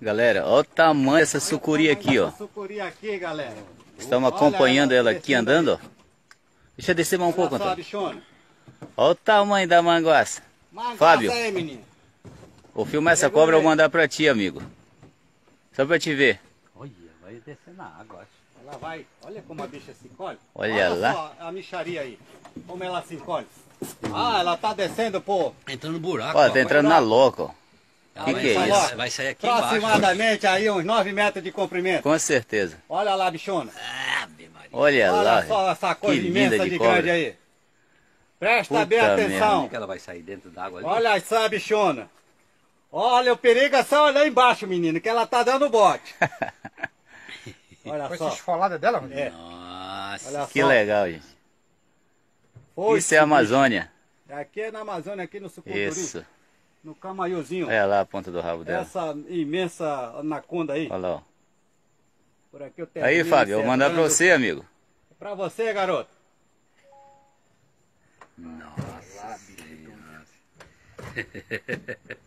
Galera, olha o tamanho dessa sucuri aqui, ó. Sucuri aqui, galera. Estamos Olha acompanhando ela aqui andando, ó. Deixa eu descer mais um pouco, Olha Antônio. Olha o tamanho da manguaça. Mangaça Fábio. aí, menino. Vou filmar essa cobra e vou mandar pra ti, amigo. Só pra te ver. Olha, vai descer na água, acho. Ela vai. Olha como a bicha se encolhe. Olha lá. só a micharia aí. Como ela se encolhe. Ah, ela tá descendo, pô. Entrando no buraco. Ó, tá entrando na loca, ó. Que vai que é sair- isso? Vai sair aqui embaixo. Aproximadamente aí uns 9 metros de comprimento. Com certeza. Olha lá, bichona. Maria. Olha, Olha lá. só essa coisa imensa de de, grande aí. Presta Puta bem atenção. Como que ela vai sair dentro d'água ali? Olha essa bichona. Olha, o perigo é só olhar embaixo, menino, que ela tá dando bote. Olha Com só. essa esfolada dela? É, Nossa. olha Que só. legal, gente. Foi Isso é a Amazônia. Aqui é na Amazônia, aqui no Sucuturi. Isso. No Camaiuzinho. Olha lá a ponta do rabo dela. Essa imensa anaconda aí. Olha lá, ó. Por aqui eu Aí, Fábio, eu vou mandar pra você, amigo. Pra você, garoto. Nossa.